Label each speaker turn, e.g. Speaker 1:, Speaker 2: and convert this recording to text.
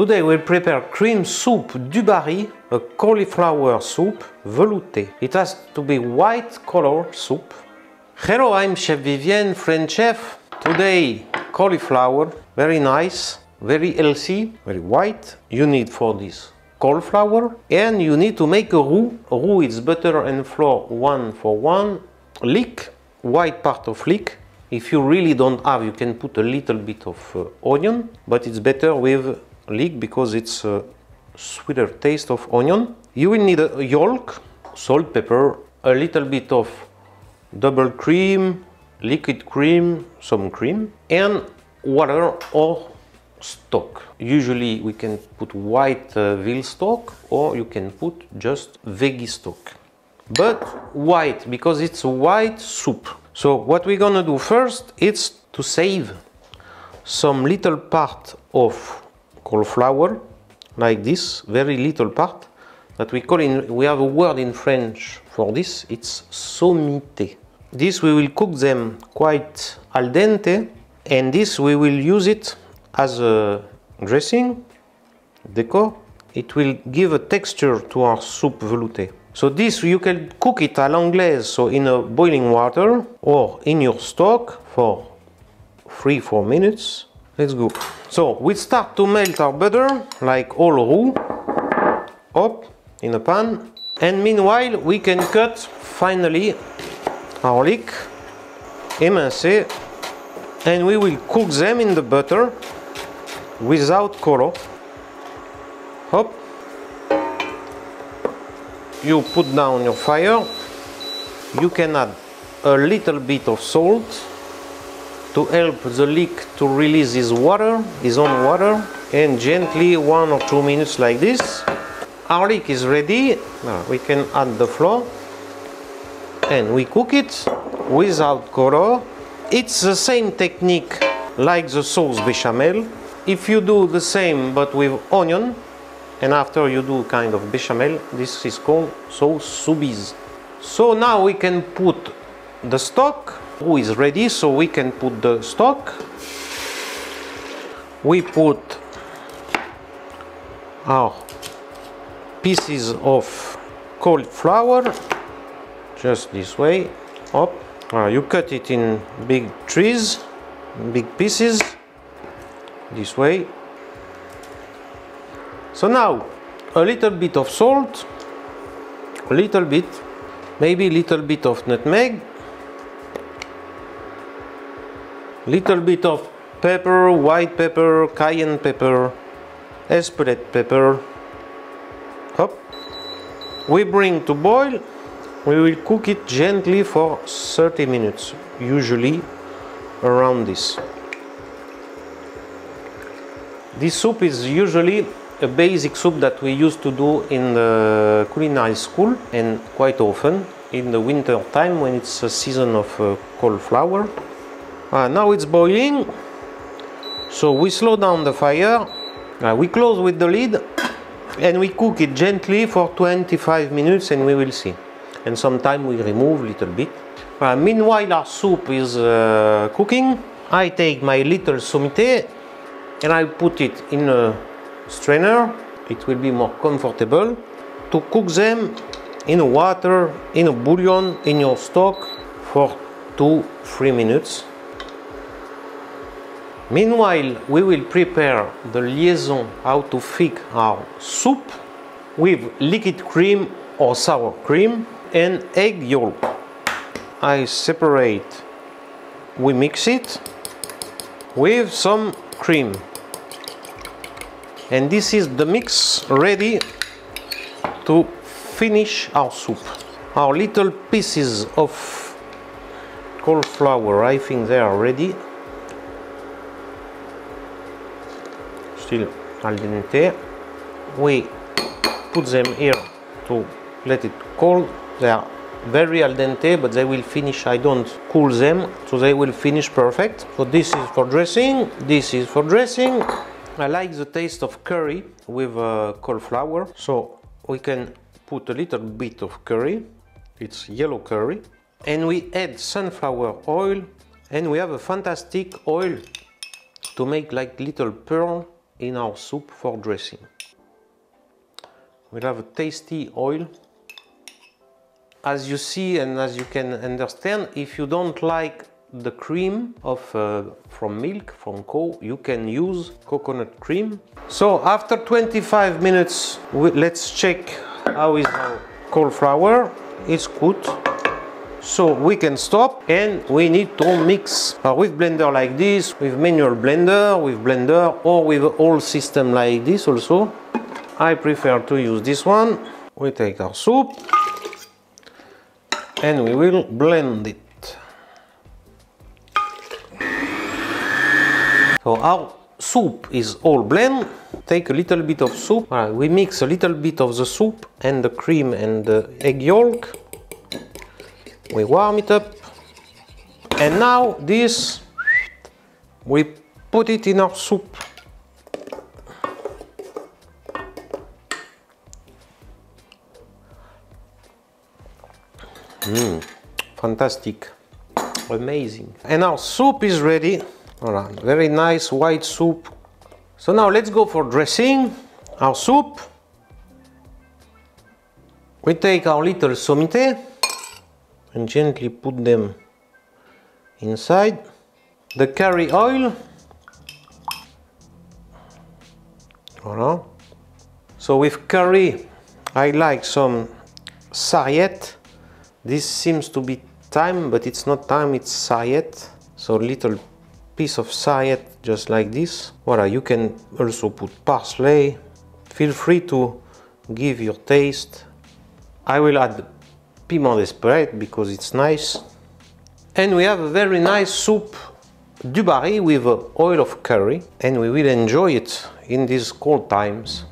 Speaker 1: Today we'll prepare cream soup du Barry, a cauliflower soup velouté. It has to be white color soup. Hello, I'm Chef Vivien, French chef. Today cauliflower, very nice, very healthy, very white. You need for this cauliflower and you need to make a roux. Roux is butter and flour one for one. Leek, white part of leek. If you really don't have, you can put a little bit of uh, onion, but it's better with leek because it's a sweeter taste of onion. You will need a yolk, salt, pepper, a little bit of double cream, liquid cream, some cream, and water or stock. Usually we can put white uh, veal stock or you can put just veggie stock. But white, because it's a white soup. So what we're gonna do first is to save some little part of cauliflower like this, very little part that we call in, we have a word in French for this, it's sommité. This we will cook them quite al dente and this we will use it as a dressing, decor. It will give a texture to our soup velouté. So this you can cook it à l'anglaise, so in a boiling water or in your stock for 3-4 minutes. Let's go. So we start to melt our butter like all roux up in a pan and meanwhile we can cut finally our leek émincé and we will cook them in the butter without color. Hop. You put down your fire. You can add a little bit of salt to help the leek to release his water, his own water, and gently one or two minutes like this. Our leek is ready. Now we can add the flour and we cook it without color. It's the same technique like the sauce bechamel. If you do the same but with onion, and after you do kind of bechamel, this is called sauce soubise. So now we can put the stock, is ready, so we can put the stock. We put our pieces of cauliflower, just this way, up. Uh, you cut it in big trees, big pieces, this way. So now, a little bit of salt, a little bit, maybe a little bit of nutmeg, little bit of pepper, white pepper, cayenne pepper, espelette pepper. Hop. We bring to boil. We will cook it gently for 30 minutes, usually around this. This soup is usually a basic soup that we used to do in the culinary school and quite often in the winter time when it's a season of uh, cauliflower. Uh, now it's boiling, so we slow down the fire, uh, we close with the lid and we cook it gently for 25 minutes and we will see. And sometime we remove a little bit. Uh, meanwhile our soup is uh, cooking. I take my little sommité and I put it in a strainer. It will be more comfortable to cook them in water, in a bouillon, in your stock for two, three minutes. Meanwhile, we will prepare the liaison how to thick our soup with liquid cream or sour cream and egg yolk. I separate, we mix it with some cream. And this is the mix ready to finish our soup. Our little pieces of cauliflower, I think they are ready. Still al dente. We put them here to let it cold. They are very al dente, but they will finish. I don't cool them, so they will finish perfect. So this is for dressing. This is for dressing. I like the taste of curry with uh, cauliflower, so we can put a little bit of curry. It's yellow curry, and we add sunflower oil, and we have a fantastic oil to make like little pearl in our soup for dressing. We'll have a tasty oil. As you see and as you can understand, if you don't like the cream of uh, from milk from cow you can use coconut cream so after 25 minutes we, let's check how is our cauliflower it's good so we can stop and we need to mix uh, with blender like this with manual blender with blender or with all system like this also I prefer to use this one we take our soup and we will blend it So our soup is all blend. Take a little bit of soup. We mix a little bit of the soup and the cream and the egg yolk. We warm it up. And now this, we put it in our soup. Mmm, fantastic, amazing. And our soup is ready. Alright, very nice white soup. So now let's go for dressing. Our soup. We take our little sommité and gently put them inside. The curry oil. Voilà. So with curry, I like some sarriette. This seems to be thyme, but it's not thyme, it's sarriette. So little piece of sarriette just like this. Voilà, you can also put parsley. Feel free to give your taste. I will add piment d'Espelette because it's nice. And we have a very nice soup du barry with oil of curry and we will enjoy it in these cold times.